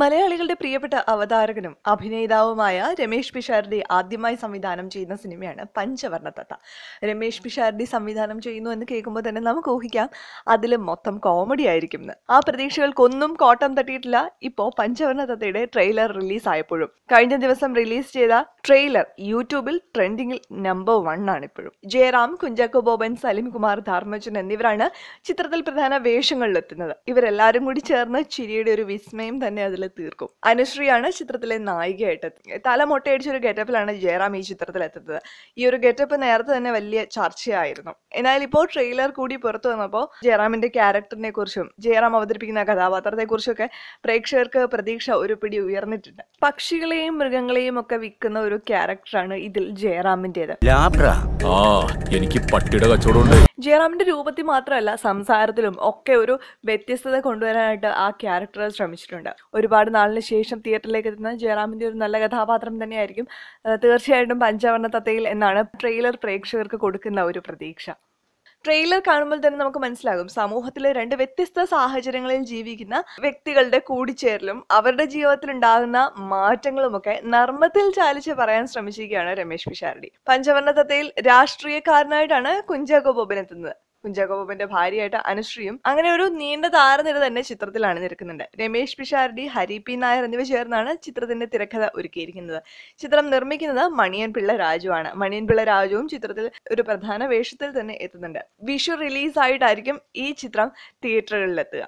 മലയാളികളുടെ പ്രിയപ്പെട്ട അവതാരകനും അഭിനേതാവുമായ രമേഷ് പിഷാരടി ആദ്യമായി സംവിധാനം ചെയ്യുന്ന സിനിമയാണ് പഞ്ചവർണ തത്ത രമേഷ് പിഷാരടി സംവിധാനം ചെയ്യുന്നു എന്ന് കേൾക്കുമ്പോൾ തന്നെ നമുക്ക് ഊഹിക്കാം അതിൽ മൊത്തം കോമഡി ആയിരിക്കും എന്ന്. ആ പ്രതീക്ഷകൾക്കൊന്നും കോട്ടം തട്ടിയിട്ടില്ല. ഇപ്പോൾ പഞ്ചവർണ തത്തയുടെ ട്രെയിലർ റിലീസ് ആയപ്പോഴും. കഴിഞ്ഞ ദിവസം റിലീസ് ചെയ്ത ട്രെയിലർ യൂട്യൂബിൽ ട്രെൻഡിങ്ങിൽ നമ്പർ വൺ ആണ് ഇപ്പോഴും ജയറാം കുഞ്ചാക്കോ ബോബൻ സലീംകുമാർ ധർമ്മജൻ എന്നിവരാണ് ചിത്രത്തിൽ പ്രധാന വേഷങ്ങളിലെത്തുന്നത്. ഇവരെല്ലാവരും കൂടി ചേർന്ന് ചിരിയുടെ ഒരു വിസ്മയം തന്നെ അതിൽ തീർക്കും. അനുശ്രീയാണ് ചിത്രത്തിലെ നായികയായിട്ട്. തല മൊട്ടയടിച്ച ഒരു ഗെറ്റപ്പിലാണ് ജയറാം ഈ ചിത്രത്തിൽ എത്തുന്നത് ഈ ഒരു ഗെറ്റപ്പ് നേരത്തെ തന്നെ വലിയ ചർച്ചയായിരുന്നു. എന്നാൽ ഇപ്പോൾ ട്രെയിലർ കൂടി പുറത്തു വന്നപ്പോൾ ജയറാമിന്റെ ക്യാരക്ടറിനെ കുറിച്ചും ജയറാം അവതരിപ്പിക്കുന്ന കഥാപാത്രത്തെ കുറിച്ചൊക്കെ പ്രേക്ഷകർക്ക് പ്രതീക്ഷ ഒരു പിടി ഉയർന്നിട്ടുണ്ട്. പക്ഷികളെയും മൃഗങ്ങളെയും ഒക്കെ വിൽക്കുന്ന ഒരു ക്യാരക്ടറാണ് ഇതിൽ ജയറാമിന്റേത്. ലാബ്ര. ആ എനിക്ക് പട്ടിയുടെ കച്ചവടമുണ്ട് ജയറാമിന്റെ രൂപത്തിൽ മാത്രമല്ല സംസാരത്തിലും ഒക്കെ ഒരു വ്യത്യസ്തത കൊണ്ടുവരാനായിട്ട് ആ ക്യാരക്ടർ ശ്രമിച്ചിട്ടുണ്ട്. ഒരുപാട് നാളിന് ശേഷം തിയേറ്ററിലേക്ക് എത്തുന്ന ജയറാമിന്റെ ഒരു നല്ല കഥാപാത്രം തന്നെയായിരിക്കും. തീർച്ചയായിട്ടും പഞ്ചവർണ തത്തയിൽ എന്നാണ് ട്രെയിലർ പ്രേക്ഷകർക്ക് കൊടുക്കുന്ന ഒരു പ്രതീക്ഷ. ട്രെയിലർ കാണുമ്പോൾ തന്നെ നമുക്ക് മനസ്സിലാകും. സമൂഹത്തിലെ രണ്ട് വ്യത്യസ്ത സാഹചര്യങ്ങളിൽ ജീവിക്കുന്ന വ്യക്തികളുടെ കൂടിച്ചേരലും അവരുടെ ജീവിതത്തിൽ ഉണ്ടാകുന്ന മാറ്റങ്ങളുമൊക്കെ നർമ്മത്തിൽ ചാലിച്ച് പറയാൻ ശ്രമിച്ചിരിക്കുകയാണ് രമേശ് പിഷാരടി. പഞ്ചവർണ തത്തയിൽ രാഷ്ട്രീയക്കാരനായിട്ടാണ് കുഞ്ചാക്കോ ബോബൻ എത്തുന്നത്. കുഞ്ചാക്കോ ബോബന്റെ ഭാര്യയായിട്ട് അനുശ്രീയും അങ്ങനെ ഒരു നീണ്ട താരനിര തന്നെ ചിത്രത്തിൽ അണിനിരക്കുന്നുണ്ട് രമേശ് പിഷാരടി ഹരി പി നായർ എന്നിവ ചേർന്നാണ് ചിത്രത്തിന്റെ തിരക്കഥ ഒരുക്കിയിരിക്കുന്നത്. ചിത്രം നിർമ്മിക്കുന്നത് മണിയൻ പിള്ള രാജുവാണ് മണിയൻ പിള്ള രാജുവും ചിത്രത്തിൽ ഒരു പ്രധാന വേഷത്തിൽ തന്നെ എത്തുന്നുണ്ട്. വിഷു റിലീസായിട്ടായിരിക്കും ഈ ചിത്രം തിയേറ്ററുകളിലെത്തുക.